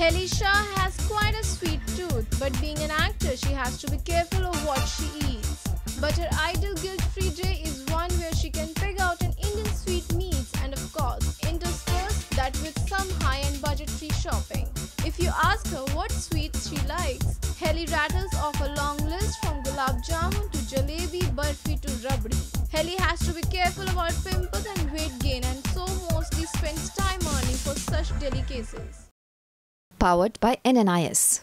Helly Shah has quite a sweet tooth, but being an actor, she has to be careful of what she eats. But her ideal guilt-free day is one where she can pick out an Indian sweet meats and of course intersperse that with some high-end budget-free shopping. If you ask her what sweets she likes, Helly rattles off a long list from gulab jamun to jalebi, barfi to rabdi. Helly has to be careful about pimples and weight gain and so mostly spends time earning for such delicacies. Powered by NNIS.